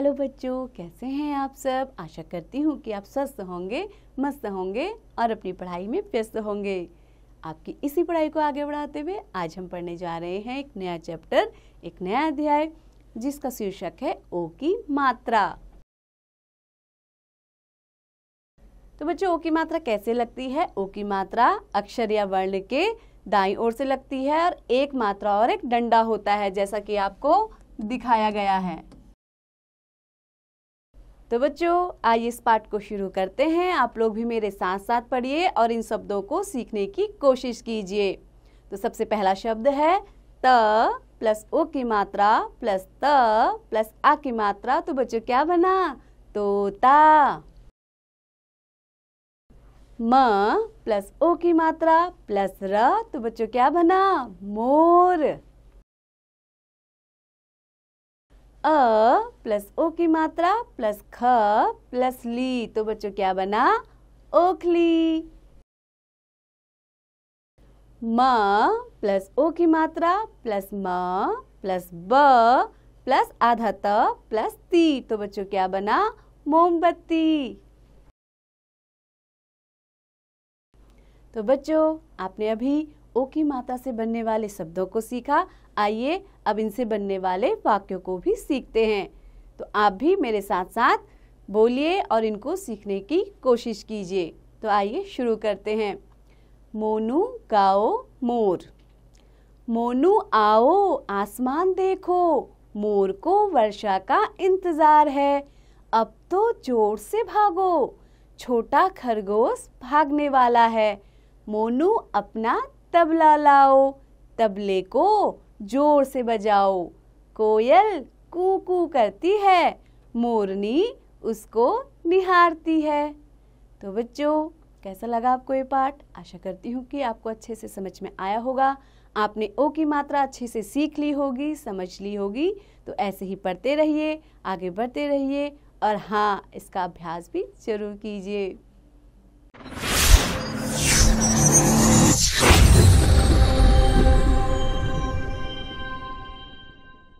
Hello बच्चों, कैसे हैं आप सब? आशा करती हूँ कि आप स्वस्थ होंगे, मस्त होंगे और अपनी पढ़ाई में व्यस्त होंगे। आपकी इसी पढ़ाई को आगे बढ़ाते हुए आज हम पढ़ने जा रहे हैं एक नया चैप्टर, एक नया अध्याय, जिसका शीर्षक है ओ की मात्रा। तो बच्चों, ओ की मात्रा कैसे लगती है? ओ की मात्रा अक्षर या वर्ण के दाई ओर से लगती है और एक मात्रा और एक डंडा होता है, जैसा कि आपको दिखाया गया है। तो बच्चों, आइए इस पाठ को शुरू करते हैं। आप लोग भी मेरे साथ साथ पढ़िए और इन शब्दों को सीखने की कोशिश कीजिए। तो सबसे पहला शब्द है त प्लस ओ की मात्रा प्लस त प्लस आ की मात्रा। तो बच्चों, क्या बना? तोता म प्लस ओ की मात्रा प्लस र। तो बच्चों, क्या बना? मोर अ प्लस ओ की मात्रा प्लस ख प्लस ली। तो बच्चों, क्या बना? ओखली। म प्लस ओ की मात्रा प्लस म प्लस ब प्लस आधा त प्लस ती। तो बच्चों, क्या बना? मोमबत्ती। तो बच्चों, आपने अभी ओ की माता से बनने वाले शब्दों को सीखा। आइए, अब इनसे बनने वाले वाक्यों को भी सीखते हैं। तो आप भी मेरे साथ साथ बोलिए और इनको सीखने की कोशिश कीजिए। तो आइए शुरू करते हैं। मोनू गाओ मोर। मोनू आओ, आसमान देखो। मोर को वर्षा का इंतज़ार है। अब तो ज़ोर से भागो। छोटा खरगोश भागने वाला है। मोनू अपना तबला लाओ, तबले को ज़ोर से बजाओ। कोयल कू कू करती है, मोरनी उसको निहारती है। तो बच्चों, कैसा लगा आपको ये पाठ? आशा करती हूँ कि आपको अच्छे से समझ में आया होगा। आपने ओ की मात्रा अच्छे से सीख ली होगी, समझ ली होगी। तो ऐसे ही पढ़ते रहिए, आगे बढ़ते रहिए और हाँ इसका अभ्यास भी ज़रूर कीजिए।